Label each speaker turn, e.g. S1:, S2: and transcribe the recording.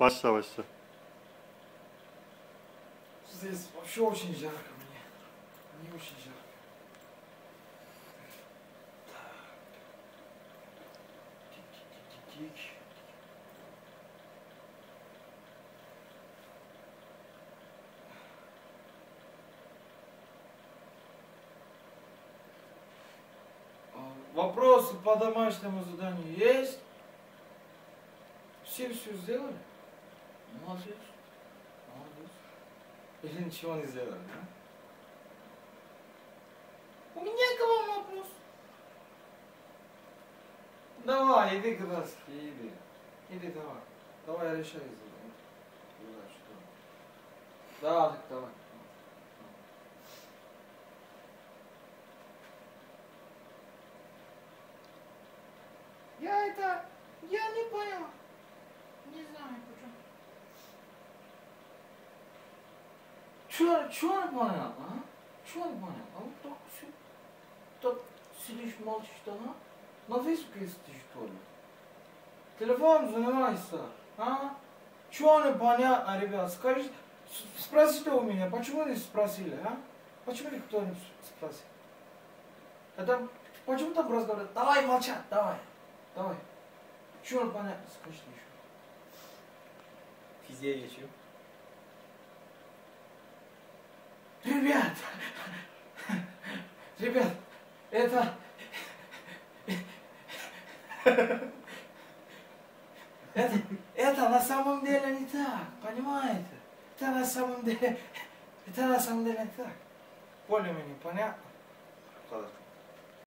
S1: Вася.
S2: Здесь вообще очень жарко мне. Мне очень жарко. Тик-тик-тик-тик. Вопросы по домашнему заданию есть? Все все сделали? Молодец. Молодец. Или ничего не сделали, да? У меня к вам вопрос. Давай, иди к доске, иди. Иди давай. Давай решай. Задачу. Да, так давай. Я это... Я не понял. Не знаю, почему. Чё, чё не понял, а? Чё не понял? А вот так все... Так сидишь, молчишь, да, а? На Фейсбуке сидишь, что ли? Телефон занимайся, а? Чё непонятно, ребят? Скажите, спросите у меня, почему не спросили, а? Почему никто не спросил? Это, почему так разговаривают? Давай молчать, давай, давай. Чё непонятно, скажите еще.
S3: Физия geçiyor.
S2: Ребят, ребят, это... Это, это на самом деле не так, понимаете? Это на самом деле, это на самом деле не так. Более-менее понятно?